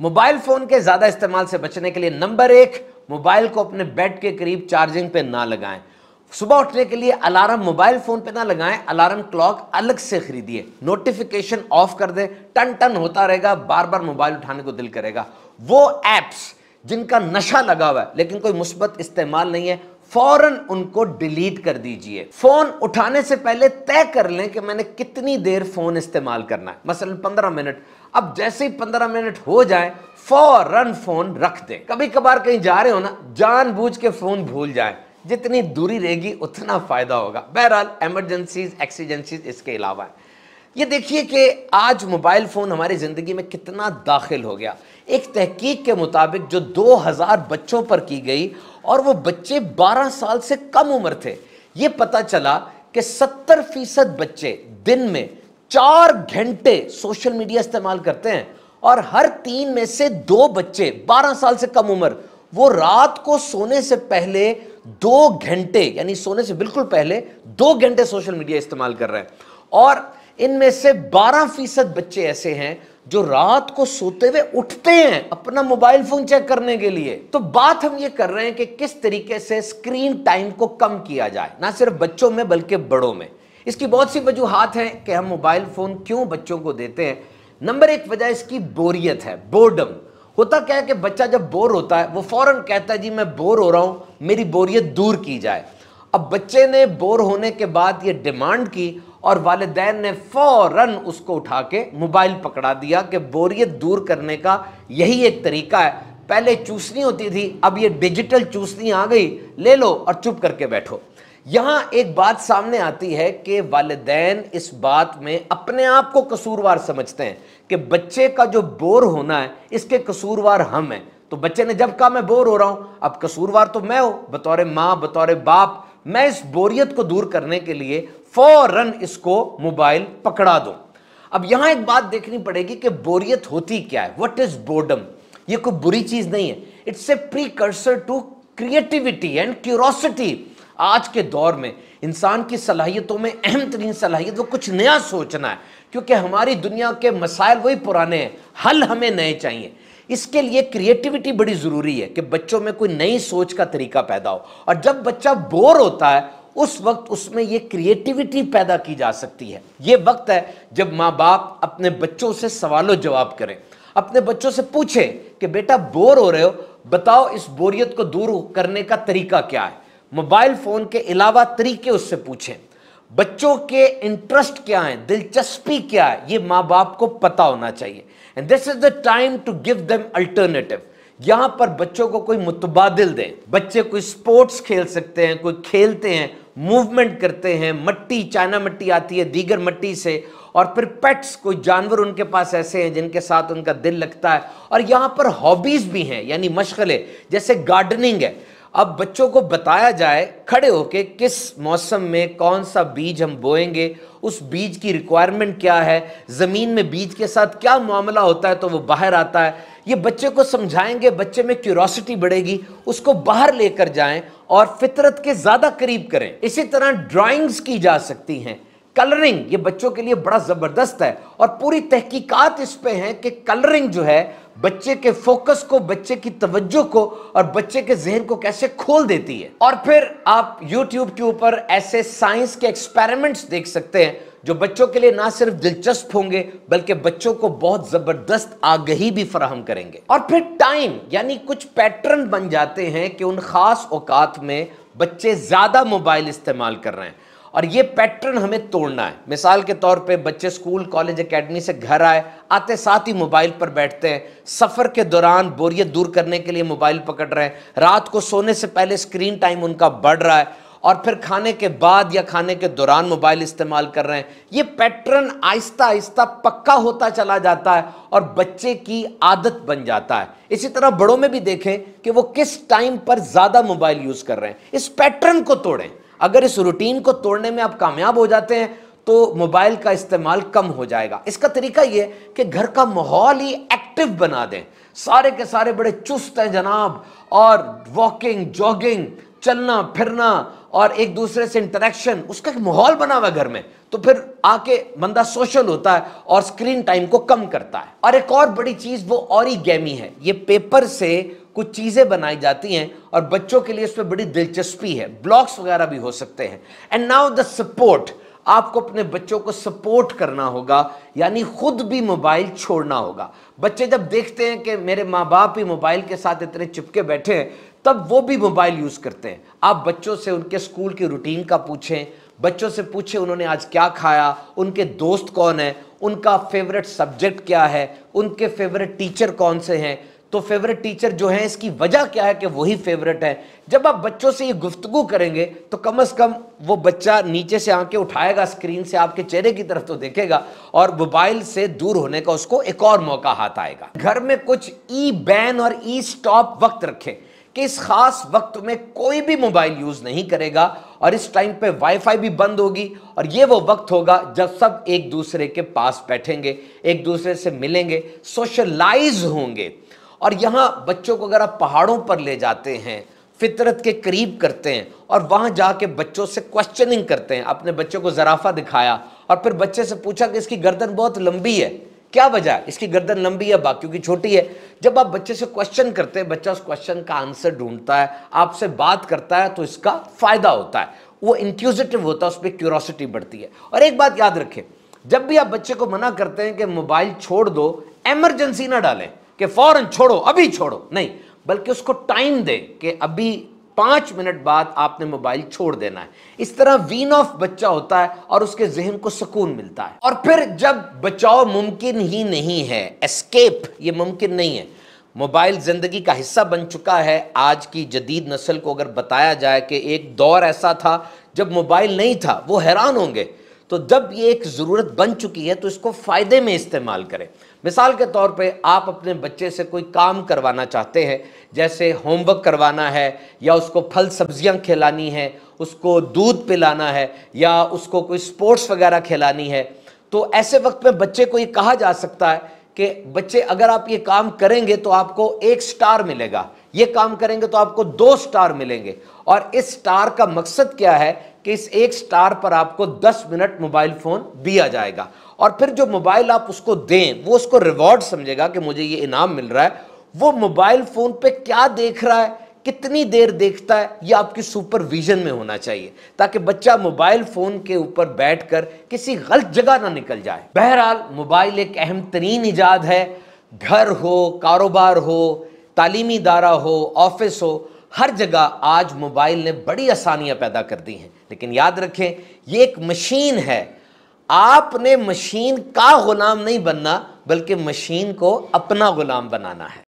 Mobile phone के ज़्यादा इस्तेमाल से बचने के लिए नंबर एक, मोबाइल को अपने बेड के करीब चार्जिंग पे ना लगाएँ। सुबह उठने के लिए अलार्म मोबाइल फ़ोन पे ना लगाएँ, अलार्म क्लॉक अलग से खरीदिए। नोटिफिकेशन ऑफ़ कर दें टन टन होता रहेगा बार बार मोबाइल उठाने को दिल करेगा। वो एप्स जिनका नशा लगा हुआ है, लेकिन कोई मुस्बत इस्तेमाल नहीं है, फ़ौरन उनको डिलीट कर दीजिए। फ़ोन उठाने से पहले तय कर लें कि मैंने कितनी देर फ़ोन इस्तेमाल करना है। मसलन पंद्रह मिनट अब जैसे ही पंद्रह मिनट हो जाए, फ़ौरन फ़ोन रख दें। कभी कभार कहीं जा रहे हो ना, जानबूझ के फ़ोन भूल जाए। जितनी दूरी रहेगी, उतना फ़ायदा होगा। बहरहाल एमरजेंसीज एक्सीजेंसीज इसके अलावा है। ये देखिए कि आज मोबाइल फ़ोन हमारी ज़िंदगी में कितना दाखिल हो गया। एक तहकीक के मुताबिक जो 2000 बच्चों पर की गई, और वो बच्चे 12 साल से कम उम्र थे। ये पता चला कि 70 फ़ीसद बच्चे दिन में चार घंटे सोशल मीडिया इस्तेमाल करते हैं और हर तीन में से दो बच्चे 12 साल से कम उम्र, वो रात को सोने से पहले दो घंटे, यानी सोने से बिल्कुल पहले दो घंटे सोशल मीडिया इस्तेमाल कर रहे हैं। और इनमें से 12 फ़ीसद बच्चे ऐसे हैं जो रात को सोते हुए उठते हैं अपना मोबाइल फ़ोन चेक करने के लिए। तो बात हम ये कर रहे हैं कि किस तरीके से स्क्रीन टाइम को कम किया जाए, ना सिर्फ़ बच्चों में, बल्कि बड़ों में। इसकी बहुत सी वजूहत हैं कि हम मोबाइल फ़ोन क्यों बच्चों को देते हैं। नंबर एक वजह इसकी बोरियत है बोर्डम होता क्या है कि बच्चा जब बोर होता है, वो फ़ौरन कहता है, जी, मैं बोर हो रहा हूँ, मेरी बोरियत दूर की जाए। अब बच्चे ने बोर होने के बाद ये डिमांड की और वालदेन ने फ़ौरन उसको उठा के मोबाइल पकड़ा दिया कि बोरियत दूर करने का यही एक तरीका है। पहले चूसनी होती थी, अब ये डिजिटल चूसनी आ गई। ले लो और चुप करके बैठो। यहाँ एक बात सामने आती है कि वालदेन इस बात में अपने आप को कसूरवार समझते हैं कि बच्चे का जो बोर होना है, इसके कसूरवार हम हैं। तो बच्चे ने जब कहा, मैं बोर हो रहा हूँ, अब कसूरवार तो मैं हूँ, बतौर माँ, बतौर बाप, मैं इस बोरियत को दूर करने के लिए फ़ौरन इसको मोबाइल पकड़ा दो। अब यहाँ एक बात देखनी पड़ेगी कि बोरियत होती क्या है। वट इज़ बोर्डम ये कोई बुरी चीज़ नहीं है। It's a precursor to creativity and curiosity आज के दौर में इंसान की सलाहियतों में अहम तरीन सलाहियत, वो कुछ नया सोचना है, क्योंकि हमारी दुनिया के मसाइल वही पुराने हैं, हल हमें नए चाहिए। इसके लिए क्रिएटिविटी बड़ी ज़रूरी है कि बच्चों में कोई नई सोच का तरीका पैदा हो, और जब बच्चा बोर होता है, उस वक्त उसमें ये क्रिएटिविटी पैदा की जा सकती है। ये वक्त है जब माँ बाप अपने बच्चों से सवालों जवाब करें। अपने बच्चों से पूछे कि, बेटा बोर हो रहे हो, बताओ इस बोरियत को दूर करने का तरीका क्या है? मोबाइल फ़ोन के अलावा तरीके उससे पूछें। बच्चों के इंटरेस्ट क्या है? दिलचस्पी क्या है? ये माँ बाप को पता होना चाहिए। And this is the time to give them alternative यहाँ पर बच्चों को कोई मुतबादिल दें। बच्चे कोई स्पोर्ट्स खेल सकते हैं, कोई खेलते हैं मूवमेंट करते हैं, मट्टी चाइना मट्टी आती है दीगर मट्टी से, और फिर पेट्स कोई जानवर उनके पास ऐसे हैं जिनके साथ उनका दिल लगता है। और यहाँ पर हॉबीज भी हैं, यानी मशगले, जैसे गार्डनिंग है। अब बच्चों को बताया जाए, खड़े होके किस मौसम में कौन सा बीज हम बोएँगे, उस बीज की रिक्वायरमेंट क्या है, ज़मीन में बीज के साथ क्या मामला होता है तो वो बाहर आता है। ये बच्चे को समझाएँगे, बच्चे में क्यूरोसिटी बढ़ेगी, उसको बाहर लेकर जाएँ और फितरत के ज़्यादा करीब करें। इसी तरह ड्राइंग्स की जा सकती हैं। कलरिंग, ये बच्चों के लिए बड़ा ज़बरदस्त है। और पूरी तहकीकात इस पे है कि कलरिंग जो है, बच्चे के फोकस को, बच्चे की तवज्जो को और बच्चे के जहन को कैसे खोल देती है। और फिर आप YouTube के ऊपर ऐसे साइंस के एक्सपेरिमेंट्स देख सकते हैं, जो बच्चों के लिए ना सिर्फ़ दिलचस्प होंगे, बल्कि बच्चों को बहुत ज़बरदस्त आगही भी फराहम करेंगे। और फिर टाइम, यानी कुछ पैटर्न बन जाते हैं कि उन खास औकात में बच्चे ज़्यादा मोबाइल इस्तेमाल कर रहे हैं। और ये पैटर्न हमें तोड़ना है। मिसाल के तौर पे बच्चे स्कूल कॉलेज एकेडमी से घर आए, आते साथ ही मोबाइल पर बैठते हैं। सफ़र के दौरान बोरियत दूर करने के लिए मोबाइल पकड़ रहे हैं। रात को सोने से पहले स्क्रीन टाइम उनका बढ़ रहा है और फिर खाने के बाद या खाने के दौरान मोबाइल इस्तेमाल कर रहे हैं। ये पैटर्न आहिस्ता आहिस्ता पक्का होता चला जाता है और बच्चे की आदत बन जाता है। इसी तरह बड़ों में भी देखें कि वो किस टाइम पर ज़्यादा मोबाइल यूज़ कर रहे हैं। इस पैटर्न को तोड़ें। अगर इस रूटीन को तोड़ने में आप कामयाब हो जाते हैं तो मोबाइल का इस्तेमाल कम हो जाएगा। इसका तरीका यह कि घर का माहौल ही एक्टिव बना दें। सारे के सारे बड़े चुस्त हैं जनाब, और वॉकिंग, जॉगिंग, चलना, फिरना, और एक दूसरे से इंटरेक्शन, उसका एक माहौल बना हुआ घर में। तो फिर आके बंदा सोशल होता है और स्क्रीन टाइम को कम करता है। और एक और बड़ी चीज़, वो और ही गेमी है। ये पेपर से कुछ चीज़ें बनाई जाती हैं और बच्चों के लिए इसमें बड़ी दिलचस्पी है। ब्लॉग्स वगैरह भी हो सकते हैं। एंड नाउ द सपोर्ट आपको अपने बच्चों को सपोर्ट करना होगा, यानी खुद भी मोबाइल छोड़ना होगा। बच्चे जब देखते हैं कि मेरे माँ बाप ही मोबाइल के साथ इतने चिपके बैठे हैं, तब वो भी मोबाइल यूज़ करते हैं। आप बच्चों से उनके स्कूल की रूटीन का पूछें, बच्चों से पूछें, उन्होंने आज क्या खाया? उनके दोस्त कौन है? उनका फेवरेट सब्जेक्ट क्या है? उनके फेवरेट टीचर कौन से हैं? तो फेवरेट टीचर जो है, इसकी वजह क्या है कि वही फेवरेट है? जब आप बच्चों से ये गुफ्तगु करेंगे तो कम अज़ कम वो बच्चा नीचे से आँखें उठाएगा स्क्रीन से आपके चेहरे की तरफ़ तो देखेगा, और मोबाइल से दूर होने का उसको एक और मौका हाथ आएगा। घर में कुछ ई बैन और ई स्टॉप वक्त रखें, कि इस खास वक्त में कोई भी मोबाइल यूज़ नहीं करेगा, और इस टाइम पे वाईफाई भी बंद होगी, और ये वो वक्त होगा जब सब एक दूसरे के पास बैठेंगे, एक दूसरे से मिलेंगे सोशलाइज होंगे। और यहाँ बच्चों को अगर आप पहाड़ों पर ले जाते हैं, फितरत के करीब करते हैं और वहाँ जाके बच्चों से क्वेश्चनिंग करते हैं, अपने बच्चों को जराफा दिखाया और फिर बच्चे से पूछा कि इसकी गर्दन बहुत लंबी है, क्या वजह इसकी गर्दन लंबी है बाकियों की छोटी है। जब आप बच्चे से क्वेश्चन करते हैं, बच्चा उस क्वेश्चन का आंसर ढूंढता है, आपसे बात करता है तो इसका फ़ायदा होता है। वो इंक्यूजिटिव होता है उस पर क्यूरोसिटी बढ़ती है। और एक बात याद रखें, जब भी आप बच्चे को मना करते हैं कि मोबाइल छोड़ दो एमरजेंसी ना डालें। कि फ़ौरन छोड़ो, अभी छोड़ो। नहीं, बल्कि उसको टाइम दे कि अभी पाँच मिनट बाद आपने मोबाइल छोड़ देना है। इस तरह वीन ऑफ़ बच्चा होता है और उसके जहन को सुकून मिलता है। और फिर जब बचाव मुमकिन ही नहीं है एस्केप ये मुमकिन नहीं है। मोबाइल ज़िंदगी का हिस्सा बन चुका है। आज की जदीद नस्ल को अगर बताया जाए कि एक दौर ऐसा था, जब मोबाइल नहीं था, वो हैरान होंगे। तो जब ये एक ज़रूरत बन चुकी है तो इसको फ़ायदे में इस्तेमाल करें। मिसाल के तौर पे आप अपने बच्चे से कोई काम करवाना चाहते हैं, जैसे होमवर्क करवाना है, या उसको फल सब्ज़ियाँ खिलानी है, उसको दूध पिलाना है, या उसको कोई स्पोर्ट्स वगैरह खिलानी है तो ऐसे वक्त में बच्चे को ये कहा जा सकता है कि बच्चे अगर आप ये काम करेंगे तो आपको एक स्टार मिलेगा, ये काम करेंगे तो आपको दो स्टार मिलेंगे, और इस स्टार का मकसद क्या है कि इस एक स्टार पर आपको 10 मिनट मोबाइल फ़ोन दिया जाएगा और फिर जो मोबाइल आप उसको दें, वो उसको रिवॉर्ड समझेगा कि मुझे ये इनाम मिल रहा है। वो मोबाइल फ़ोन पे क्या देख रहा है, कितनी देर देखता है, ये आपकी सुपरविजन में होना चाहिए, ताकि बच्चा मोबाइल फ़ोन के ऊपर बैठकर किसी गलत जगह ना निकल जाए। बहरहाल, मोबाइल एक अहम तरीन ईजाद है। घर हो, कारोबार हो, तालीमी इदारा हो, ऑफ़िस हो, हर जगह आज मोबाइल ने बड़ी आसानियाँ पैदा कर दी हैं। लेकिन याद रखें, ये एक मशीन है। आपने मशीन का गुलाम नहीं बनना बल्कि मशीन को अपना गुलाम बनाना है।